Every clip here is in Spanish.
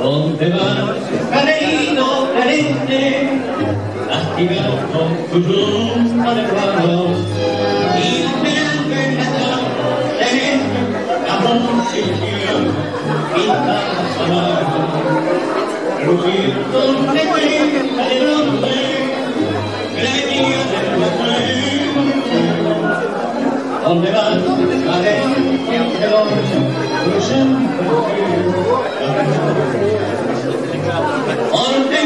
¿Dónde va Careino, carente? Activado con su rumba de cuadros. Y me han dejado de la posición. Y para sonar, rugiendo de cuenta de On the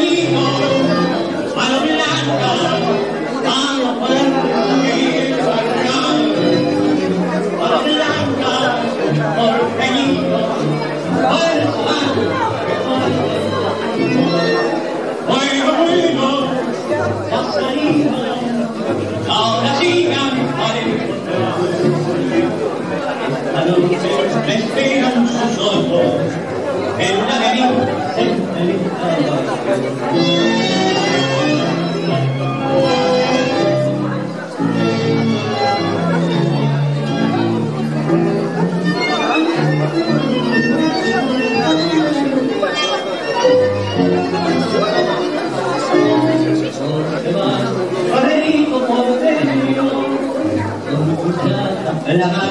La mar,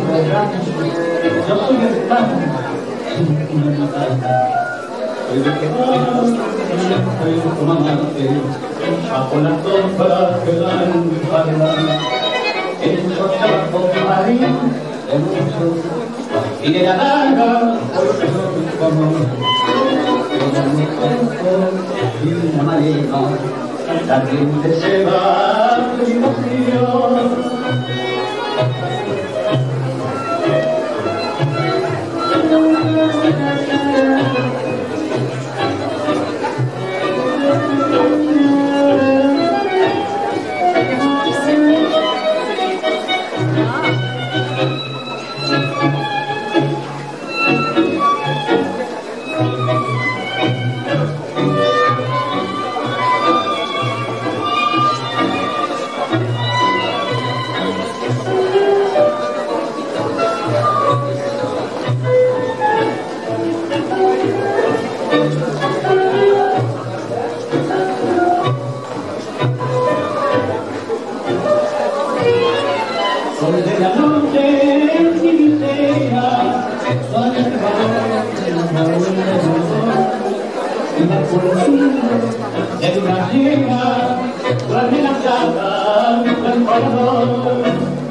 Ako na to pagkalan pala Ito sa kumarin Emuso Inilalaga Ako sa kumarin Ito sa kumarin Ito sa kumarin Thank you.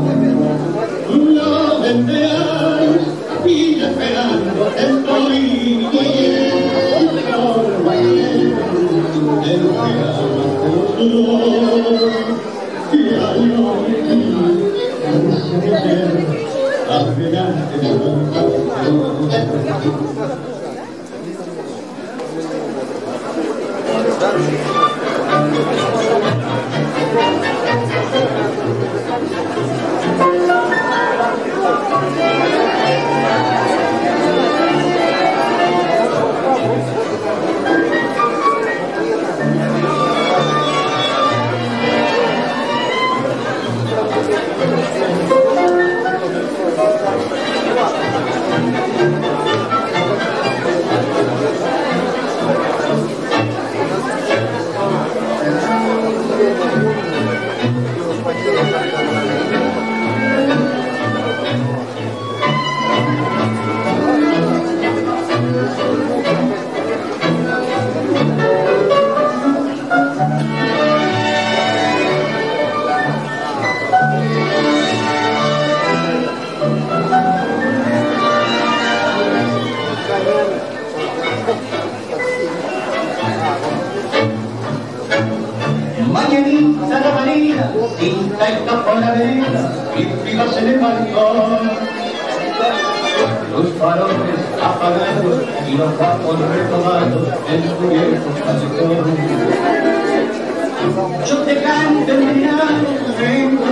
Μαγενίτσα τα μανίλα, τίχτα η καφοναρίλα, η φίλα σε νεμαρικό. Ο φάκος του γέφος κατσικό. Yo te canto en mi lado, dentro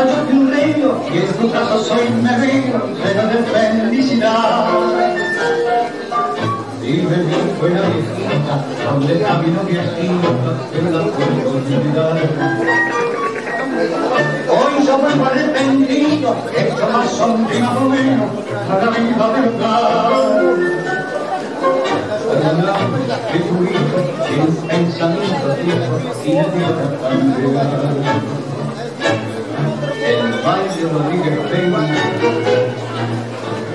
yo te un y en caso soy me veo lleno de felicidad. Vive mi buena viejita, donde está mi que la olvidar. Hoy yo vuelvo arrepentido, hecho más más o menos, a la vida. Que tu hijo, sin pensamiento cambiará. El baile Rodríguez Peña,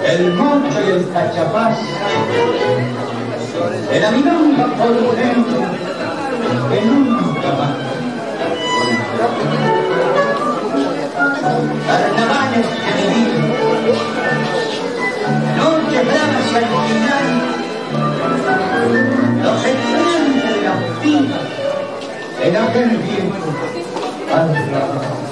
el monte y el cachapaz, de la milonga por dentro, que nunca más. Carnavales que viven, noches bravas al final, los extraños de la vida, en aquel tiempo, al trabajo.